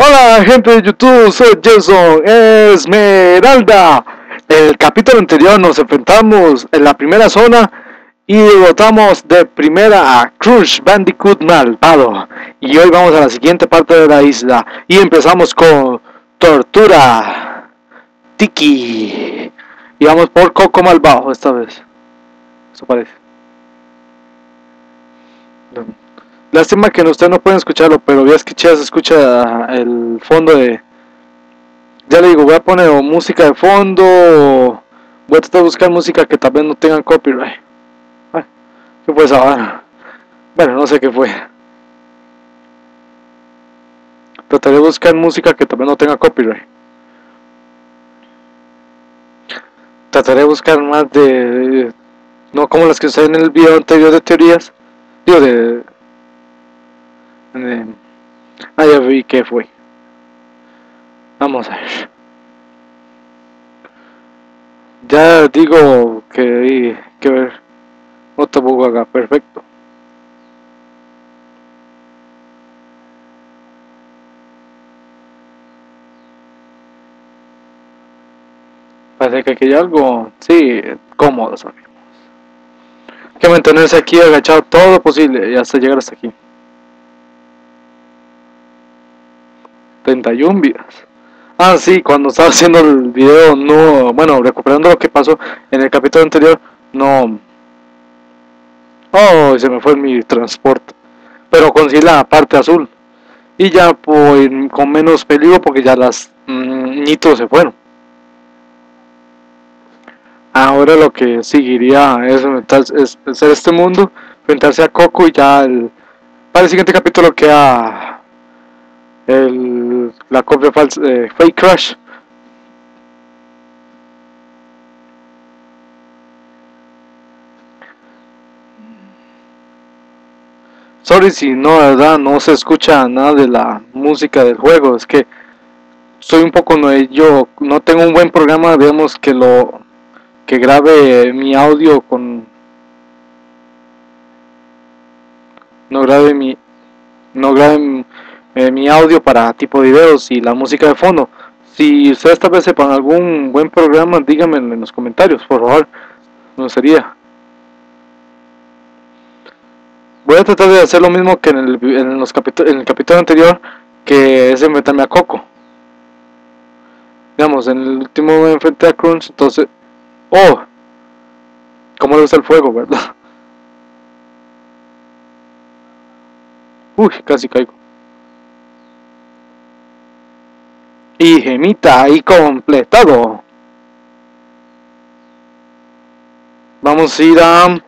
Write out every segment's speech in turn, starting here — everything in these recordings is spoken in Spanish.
Hola gente de YouTube, soy Jason Esmeralda. El capítulo anterior nos enfrentamos en la primera zona y derrotamos de primera a Crush Bandicoot malvado. Y hoy vamos a la siguiente parte de la isla y empezamos con Tortura Tiki. Y vamos por Coco malvado esta vez. Eso parece. Lástima que ustedes no pueden escucharlo, pero ya escuché, se escucha el fondo de... Ya le digo, voy a poner música de fondo, voy a tratar de buscar música que tal vez no tengan copyright. Ay, ¿Qué fue esa vara? Bueno, no sé qué fue. Trataré de buscar música que tal vez no tenga copyright. Trataré de buscar más de... No como las que usé en el video anterior de teorías. Digo, de ah, ya vi que fue. Vamos a ver. Ya digo que hay que ver otro bug acá, perfecto. Parece que aquí hay algo, sí, cómodo sabemos. Hay que mantenerse aquí agachado todo lo posible y hasta llegar hasta aquí. 31 vidas. Ah, sí, cuando estaba haciendo el video, no, bueno, recuperando lo que pasó en el capítulo anterior, no. Oh, se me fue mi transporte. Pero conseguí la parte azul. Y ya pues, con menos peligro porque ya las mm, nitos se fueron. Ahora lo que seguiría es, es, hacer este mundo, enfrentarse a Coco y ya el, para el siguiente capítulo queda el, la copia falsa de Fake Crash. Sorry si no, verdad, no se escucha nada de la música del juego, es que soy un poco no yo no tengo un buen programa, digamos que lo que grabe mi audio con no grabe mi no grabe eh, mi audio para tipo de videos y la música de fondo. Si ustedes tal vez sepan algún buen programa, díganme en los comentarios, por favor. No sería. Voy a tratar de hacer lo mismo que en el, en los en el capítulo anterior, que es enfrentarme a Coco. Digamos, en el último me enfrenté a Crunch, entonces... ¡Oh! ¿Cómo le gusta el fuego, verdad? Uy, casi caigo. Y gemita y completado. Vamos a ir a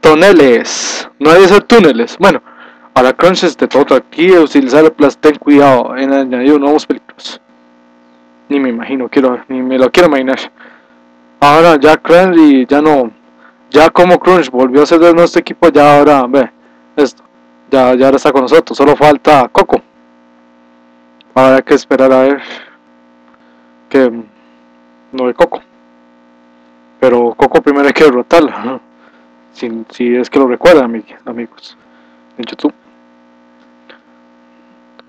toneles. No hay ser túneles. Bueno, a la crunches de todo aquí, utilizar el plus, ten cuidado en añadir nuevos peligros. Ni me imagino, quiero, ni me lo quiero imaginar. Ahora ya Crunch ya no, ya como Crunch volvió a ser de nuestro equipo, ya ahora, ve, esto, ya, ya ahora está con nosotros, solo falta Coco. Habrá que esperar a ver que no hay Coco. Pero Coco primero hay que derrotarla, si, si, es que lo recuerdan, amigos, en YouTube.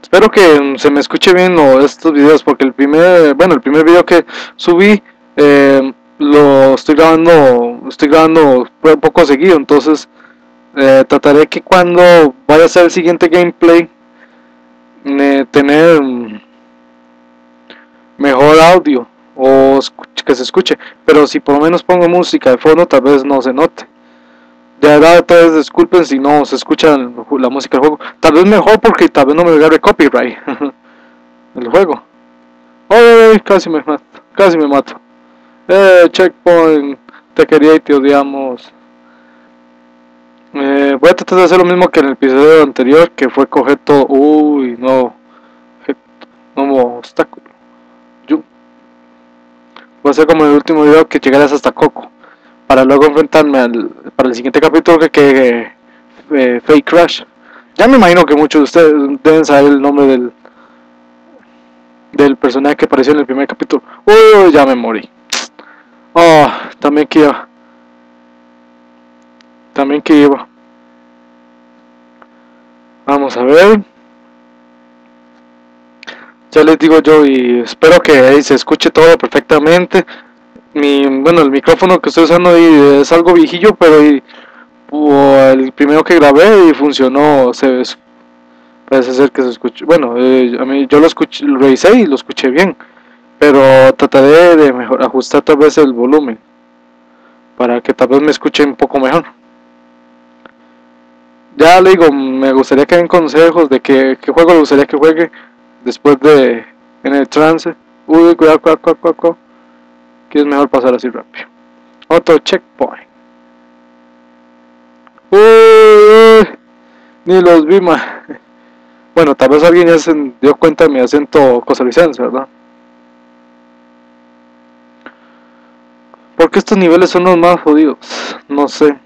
Espero que se me escuche bien estos videos porque el primer, bueno, el primer video que subí eh, lo estoy grabando, estoy grabando un poco seguido, entonces eh, trataré que cuando vaya a hacer el siguiente gameplay tener mejor audio o que se escuche pero si por lo menos pongo música de fondo tal vez no se note. De verdad tal vez disculpen si no se escucha la música del juego. Tal vez mejor porque tal vez no me agarre copyright el juego. Ay, casi me mato casi me mato. Eh, checkpoint te quería y te odiamos eh, voy a tratar de hacer lo mismo que en el episodio anterior, que fue coger todo. Uy, no. No obstáculo. Yo. Voy a hacer como en el último video que llegaras hasta Coco. Para luego enfrentarme al. Para el siguiente capítulo que quede eh, Fake Crash. Ya me imagino que muchos de ustedes deben saber el nombre del. Del personaje que apareció en el primer capítulo. Uy, ya me morí. Oh, también que también que iba vamos a ver Ya les digo yo y espero que ahí se escuche todo perfectamente. Mi, bueno, el micrófono que estoy usando ahí es algo viejillo, pero y, el primero que grabé y funcionó, se parece ser que se escuche. Bueno, eh, a mí yo lo escuché, lo revisé y lo escuché bien, pero trataré de mejor, ajustar tal vez el volumen para que tal vez me escuche un poco mejor. Ya le digo, me gustaría que den consejos de qué, juego le gustaría que juegue después de en el trance. Uy, cuidado, cuidado, cuidado, cuidado. Que es mejor pasar así rápido. Otro checkpoint. Uy, ni los vi más. Bueno, tal vez alguien ya se dio cuenta de mi acento costarricense, ¿verdad? Porque estos niveles son los más jodidos, no sé.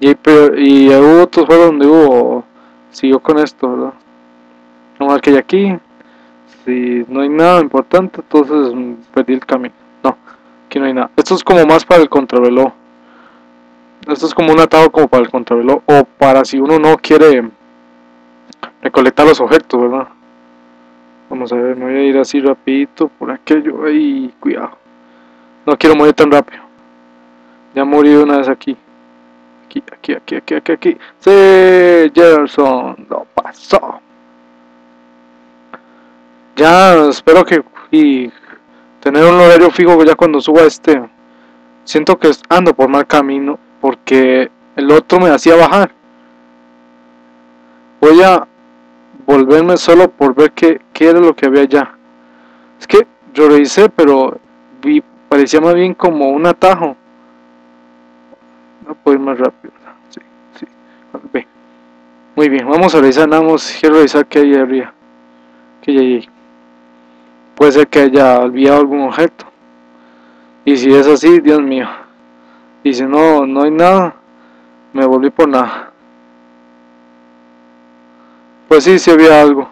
Y, y hubo otros juegos donde hubo, siguió con esto, ¿verdad? Ver que aquí. Si no hay nada importante, entonces perdí el camino. No, aquí no hay nada. Esto es como más para el contrarreloj. Esto es como un atado como para el contrarreloj. O para si uno no quiere recolectar los objetos, ¿verdad? Vamos a ver, me voy a ir así rapidito por aquello. Ahí, cuidado. No quiero morir tan rápido. Ya morí una vez aquí. Aquí, aquí, aquí, aquí, aquí, aquí. Sí, Jefferson, lo pasó. Ya espero que y tener un horario fijo ya cuando suba este. Siento que ando por mal camino porque el otro me hacía bajar. Voy a volverme solo por ver qué, qué era lo que había allá. Es que yo hice, pero vi, parecía más bien como un atajo. No puedo ir más rápido. Sí, sí. Muy bien, vamos a revisar, vamos, quiero revisar qué hay arriba. ¿Qué hay ahí? Puede ser que haya olvidado algún objeto. Y si es así, Dios mío. Y si no, no hay nada, me volví por nada. Pues sí, sí había algo.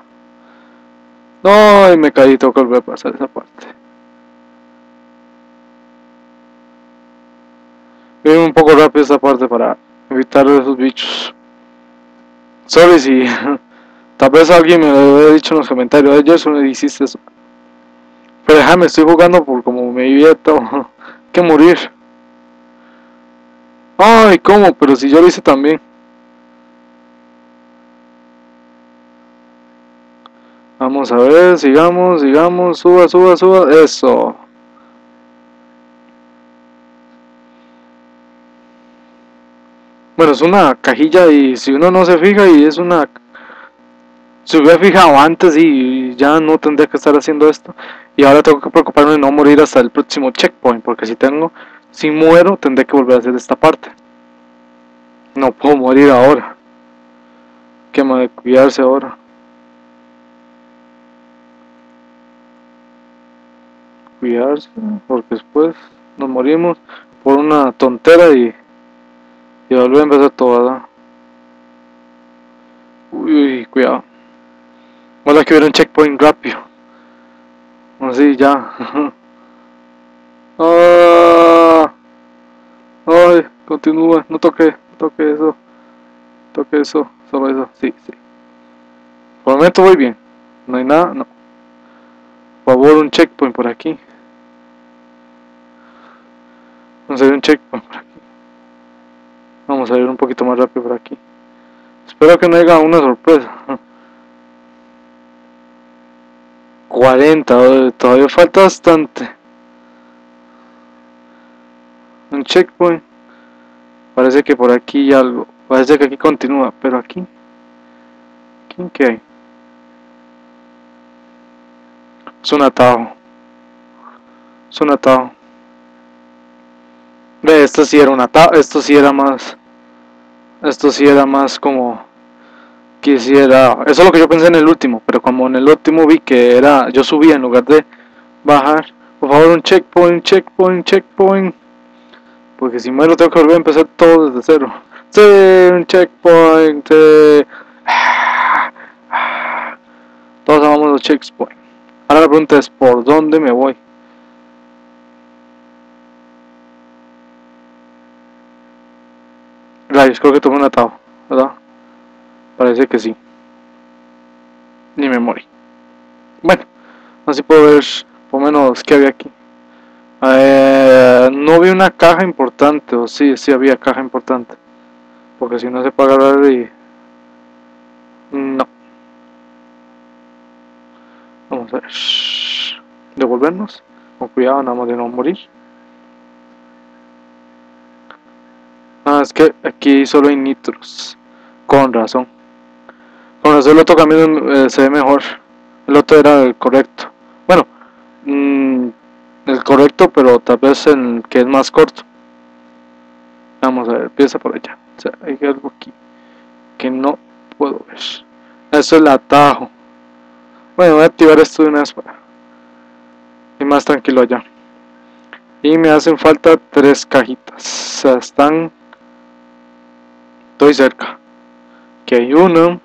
No, y me caí, que volver a pasar esa parte. Voy un poco rápido esa parte para evitar esos bichos. Sorry si tal vez alguien me lo había dicho en los comentarios, yo eso no hiciste eso. Pero déjame, estoy jugando por como me había que morir. Ay, ¿cómo? Pero si yo lo hice también. Vamos a ver, sigamos, sigamos, suba, suba, suba, eso. Bueno, es una cajilla y si uno no se fija y es una... Se hubiera fijado antes y ya no tendría que estar haciendo esto. Y ahora tengo que preocuparme de no morir hasta el próximo checkpoint, porque si tengo... Si muero, tendré que volver a hacer esta parte. No puedo morir ahora. Que me de cuidarse ahora. cuidarse porque después nos morimos por una tontera y, y volver a empezar todo, Uy, cuidado. Hola que hubiera un checkpoint rápido. Así ya. ah, ay, continúa, no toque, no toque eso. Toque eso, solo eso, sí, sí. Por el momento voy bien. No hay nada, no. Por favor, un checkpoint por aquí. Vamos a ver un checkpoint por aquí. Vamos a ir un poquito más rápido por aquí. Espero que no haya una sorpresa. 40, todavía falta bastante. Un checkpoint. Parece que por aquí hay algo. Parece que aquí continúa, pero aquí. ¿Quién qué hay? Es un atajo. Es un atajo. Ve, esto sí era un atajo. Esto sí era más. Esto sí era más como. Quisiera. Eso es lo que yo pensé en el último. Pero como en el último vi que era. Yo subía en lugar de bajar. Por favor, un checkpoint, checkpoint, checkpoint. Porque si muero tengo que volver a empezar todo desde cero. Sí, un checkpoint. Todos amamos los checkpoints. Ahora la pregunta es, ¿por dónde me voy? Rayos, creo que tomé un atado, ¿verdad? Parece que sí. Ni me morí. Bueno, Así puedo ver por menos qué había aquí. No vi una caja importante, o sí, sí había caja importante. Porque si no se puede agarrar y... No. Vamos a ver. Devolvernos. Con cuidado, nada más de no morir. Es que aquí solo hay nitros. Con razón. Con razón el otro camino eh, se ve mejor. El otro era el correcto. Bueno, mmm, el correcto, pero tal vez el que es más corto. Vamos a ver, empieza por allá. Hay algo aquí que no puedo ver. Eso es el atajo. Bueno, voy a activar esto de una vez para y más tranquilo allá. Y me hacen falta tres cajitas. Están. Estoy cerca. Aquí hay una.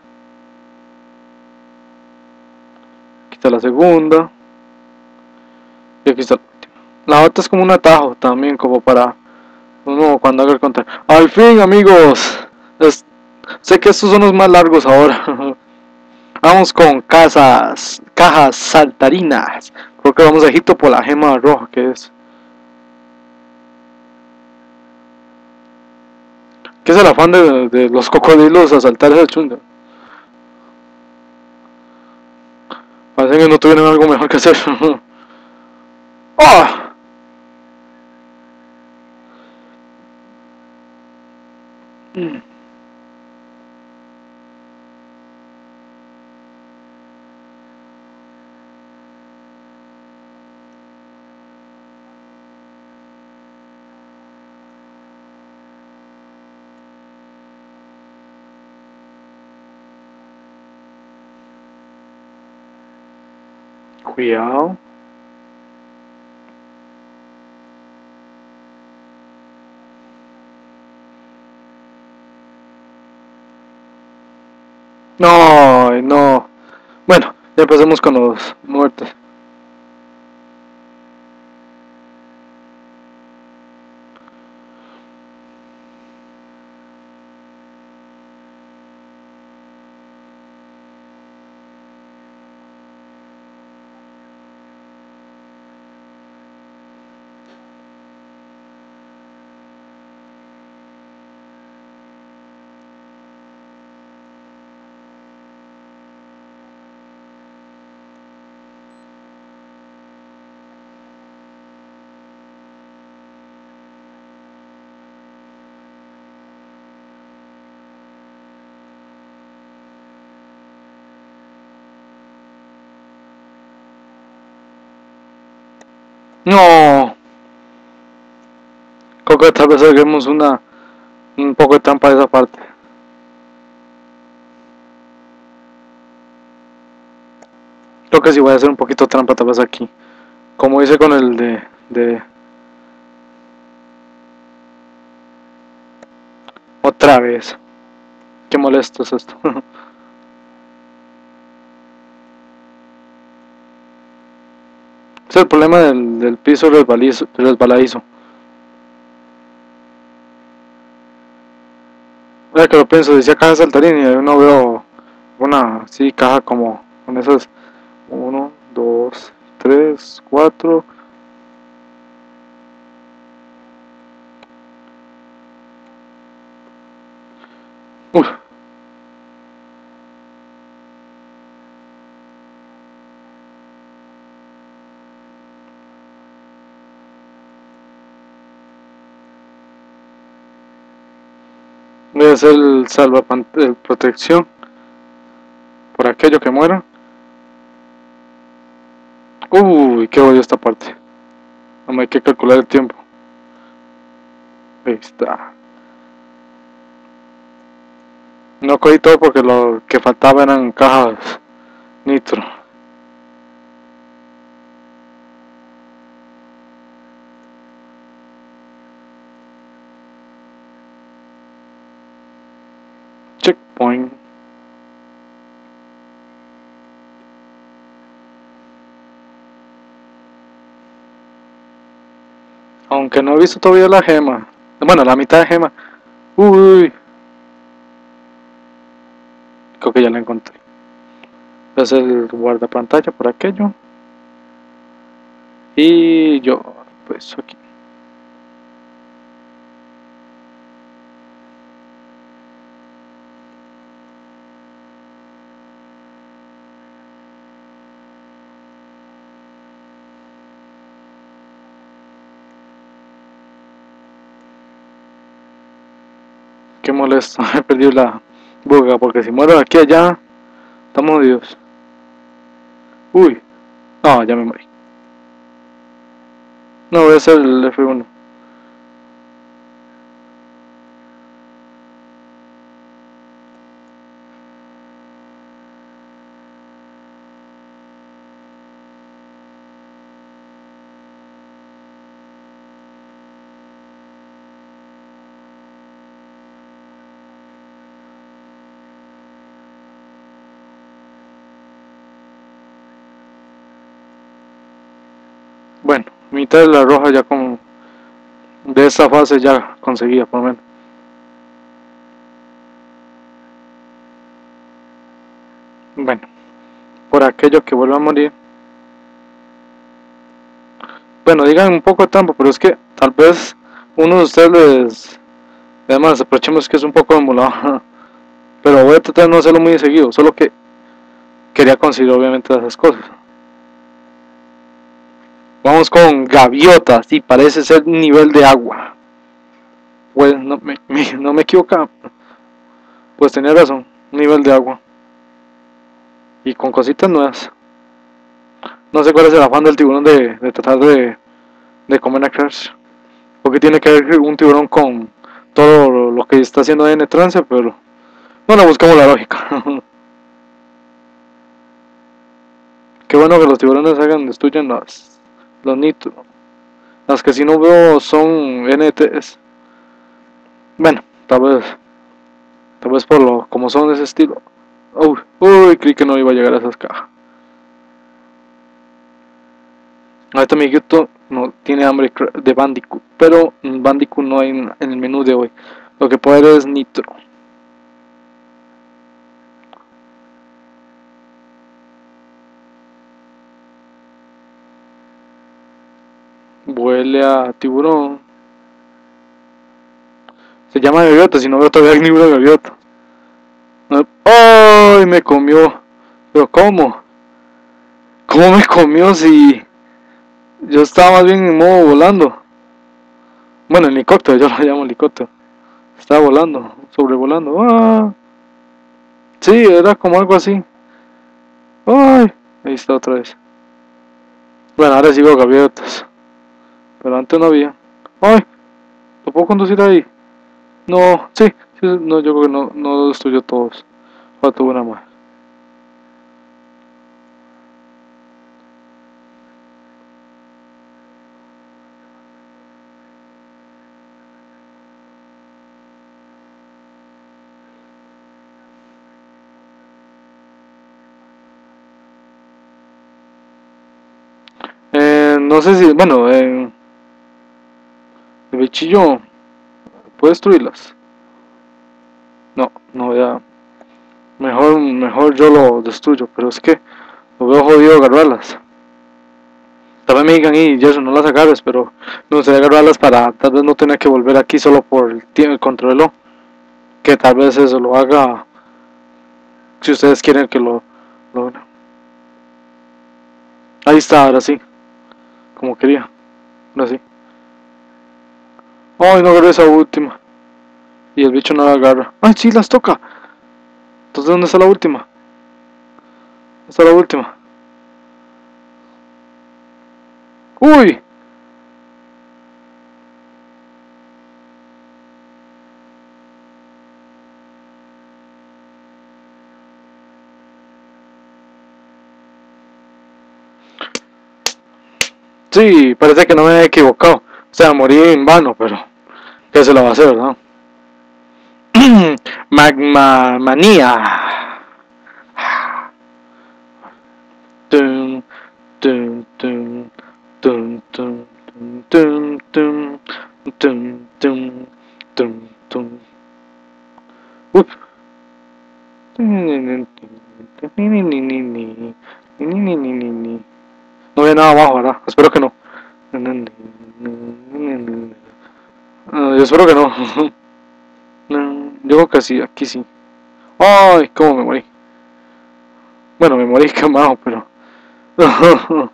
Aquí está la segunda. Y aquí está la otra es como un atajo también, como para uno cuando haga el contar. Al fin, amigos. sé que estos son los más largos ahora. vamos con casas, cajas saltarinas. Creo que vamos a Egipto por la gema roja que es. ¿Qué es el afán de, los cocodrilos a saltar esa chunda? Parece que no tuvieron algo mejor que hacer. ¡Oh! Mm. Cuidado. No, no. Bueno, ya empecemos con los No. Creo que tal vez hagamos una un poco de trampa de esa parte. Creo que sí voy a hacer un poquito de trampa tal vez aquí. Como hice con el de, de otra vez. Qué molesto es esto. es el problema del, del piso resbaladizo. Ahora que lo pienso, decía caja saltarín y yo no veo una sí caja como con esas 1, 2, 3, 4 Uf. Hacer el salva protección por aquello que muera. Uy, qué odio esta parte. No me hay que calcular el tiempo. Ahí está. No cogí todo porque lo que faltaba eran cajas nitro. Checkpoint. Aunque no he visto todavía la gema. Bueno, la mitad de gema. Uy. Creo que ya la encontré. Es el guardapantalla por aquello. Y yo, pues aquí. Molesto, he perdido la buga, porque si muero aquí allá, estamos jodidos. Uy, no, ya me morí. No, voy a hacer el F1. Mitad de la roja ya como de esa fase ya conseguía por lo menos. Bueno, por aquello que vuelva a morir. Bueno, digan un poco de trampa, pero es que tal vez uno de ustedes les... Además, aprovechemos que es un poco emulado. Pero voy a tratar de no hacerlo muy seguido, solo que quería conseguir obviamente esas cosas. Vamos con gaviotas y parece ser nivel de agua. Pues no me, no me equivoca. Pues tenía razón, nivel de agua. Y con cositas nuevas. No sé cuál es el afán del tiburón de, de tratar de, de comer a Crash. Porque tiene que ver un tiburón con todo lo que está haciendo en trance, pero bueno, buscamos la lógica. Qué bueno que los tiburones hagan, destruyen las, los nitro. Las que si no veo son NTs. Bueno, tal vez. Tal vez por lo como son de ese estilo. Uy, uy, creí que no iba a llegar a esas cajas. Ahorita mi YouTube no tiene hambre de Bandicoot, pero Bandicoot no hay en el menú de hoy. Lo que puede es Nitro. Huele a tiburón. Se llama gaviota, si no veo todavía libro de gaviota. ¡Ay! Me comió. ¿Pero cómo? ¿Cómo me comió si yo estaba más bien en modo volando? Bueno, helicóptero, yo lo llamo helicóptero. Estaba volando, sobrevolando. ¡Ah! Sí, era como algo así. ¡Ay! Ahí está otra vez. Bueno, ahora veo gaviotas. Pero antes no había. ¡Ay! ¿Lo puedo conducir ahí? No, sí, sí no, yo creo que no, no destruyó todos. Falta una más. Eh, no sé si, bueno, eh, el bichillo puede destruirlas. No, no ya. Mejor, mejor yo lo destruyo, pero es que lo veo jodido agarrarlas. También me digan, y eso no las agarres, pero no sé agarrarlas para tal vez no tener que volver aquí solo por el tiempo control Que tal vez eso lo haga si ustedes quieren que lo logre. Ahí está, ahora sí. Como quería. Ahora sí. Ay, no agarré esa última. Y el bicho no la agarra. Ay, sí, las toca. Entonces, ¿dónde está la última? ¿Dónde está la última? ¡Uy! Sí, parece que no me he equivocado. O sea, morí en vano, pero... ¿Qué se lo va a hacer, no? Magma manía. Tum, tum, tum, tum, tum, tum, tum, tum. Up. No había nada abajo, ¿verdad? Espero que no. Yo espero que no. no yo creo que sí, aquí sí. Ay, cómo me morí. Bueno, me morí quemado, pero...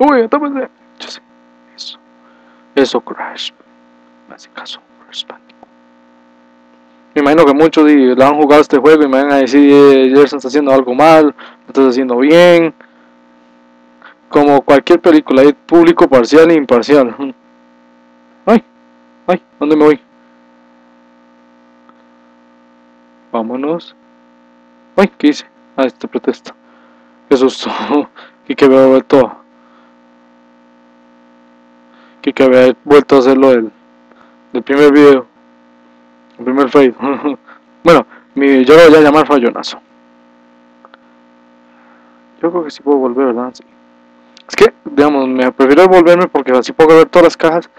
Uy, de... Yo sé. Eso. Eso, Crash. Me hace caso, Crash. Me imagino que muchos la han jugado este juego y me van a decir, eh, Gerson está haciendo algo mal, lo estás haciendo bien. Como cualquier película, hay público parcial e imparcial. Ay, ay, ¿dónde me voy? Vámonos. Ay, ¿qué hice? Ah, este protesto. Qué susto. y que había vuelto. Que, que había vuelto a hacerlo del, del primer video. El primer fade. bueno, mi, yo lo voy a llamar fallonazo. Yo creo que sí puedo volver, ¿verdad? Sí. Es que, digamos, me prefiero volverme porque así puedo ver todas las cajas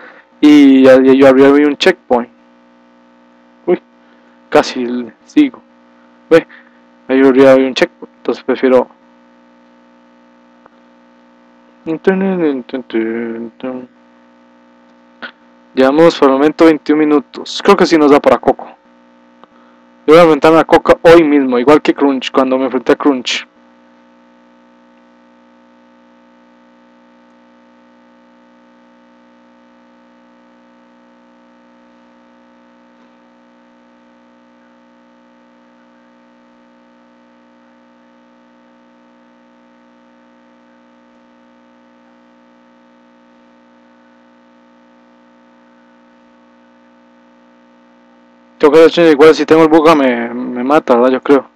y, yo habría un checkpoint. Uy, casi sigo. Ve, ahí habría un checkpoint, entonces prefiero... Llevamos por el momento 21 minutos. Creo que sí nos da para Coco. Yo voy a enfrentarme a Coco hoy mismo, igual que Crunch, cuando me enfrenté a Crunch. Yo creo que igual si tengo el buga me, me mata, ¿verdad? Yo creo.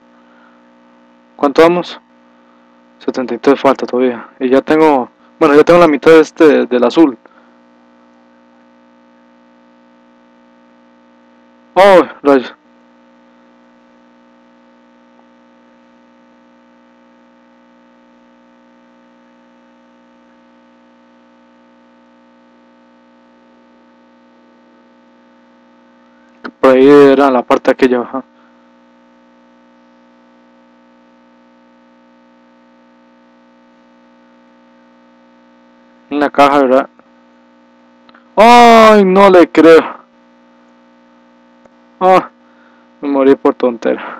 ¿Cuánto vamos? 73 falta todavía. Y ya tengo... Bueno, ya tengo la mitad de este del azul. Oh, rayos. Por ahí era la parte aquella baja. Una caja, ¿verdad? ¡Ay! No le creo. ¡Ah! Me morí por tontera.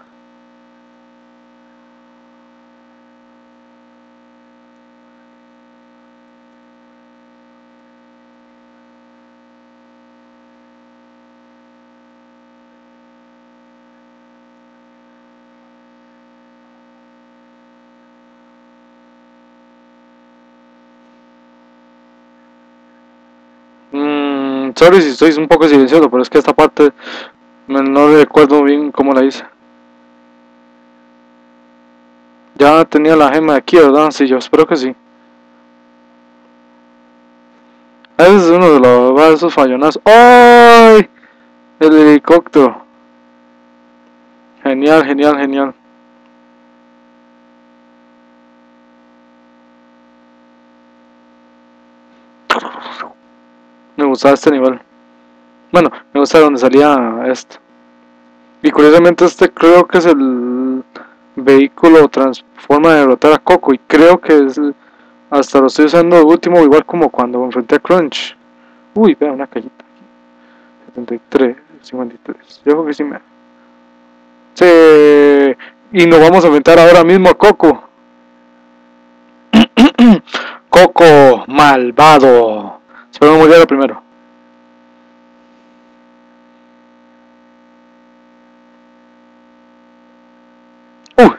Sorry si estoy un poco silencioso, pero es que esta parte no recuerdo bien cómo la hice. Ya tenía la gema aquí, ¿verdad? Sí, yo espero que sí. Ese es uno de los de esos fallonazos. ¡Ay! El helicóptero. Genial, genial, genial. Me gustaba este nivel. Bueno, me gusta donde salía esto. Y curiosamente este creo que es el vehículo transforma de derrotar a Coco. Y creo que es, hasta lo estoy usando de último, igual como cuando enfrenté a Crunch. Uy, vea una callita aquí. 73, 53. Yo creo que sí me... Sí. Y nos vamos a enfrentar ahora mismo a Coco. Coco malvado. Espero no lo primero. Uh.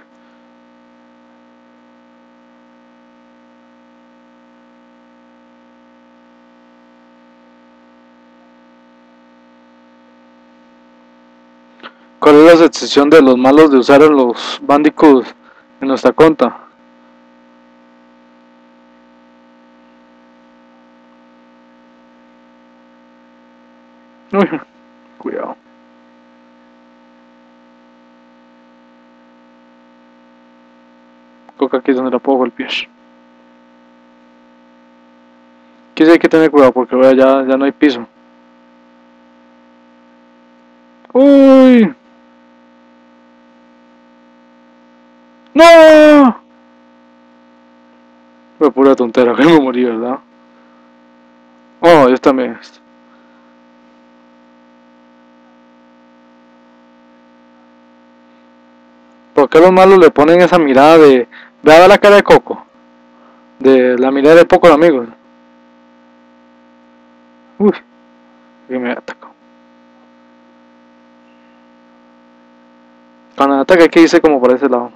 ¿Cuál es la excepción de los malos de usar a los bandicoots en nuestra cuenta? Cuidado. Coca aquí es donde la puedo golpear. Aquí sí hay que tener cuidado porque vea, ya, ya no hay piso. ¡Uy! ¡No! Fue pura tontera que me morí, ¿verdad? Oh, yo también. ¿Por qué los malos le ponen esa mirada de... Vea la cara de Coco. De la mirada de pocos amigos. Uy. Que me atacó. Cuando ataca aquí dice como por ese lado.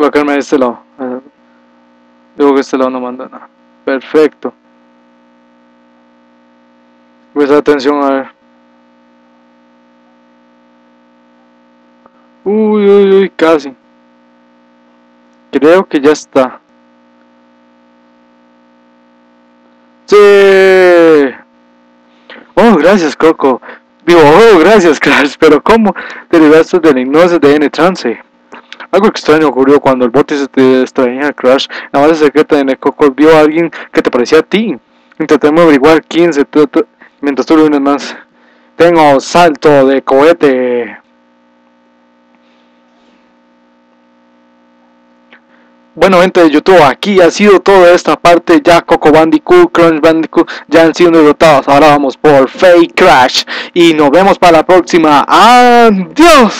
Voy a quedarme de este lado. Digo que este lado no manda nada. Perfecto. Pues atención a ver. Uy, uy, uy, casi. Creo que ya está. Sí. Oh, gracias, Coco. Digo, oh, gracias, Crash. Pero ¿cómo derivaste de la hipnosis de N-Trance? Algo extraño ocurrió cuando el bote se te extraña Crash. La base secreta de Coco vio a alguien que te parecía a ti. Intentemos averiguar quién se mientras tú lo más. Tengo salto de cohete. Bueno gente de YouTube, aquí ha sido toda esta parte, ya Coco Bandicoot, Crunch Bandicoot ya han sido derrotados, ahora vamos por Fake Crash y nos vemos para la próxima, adiós.